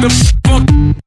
the fuck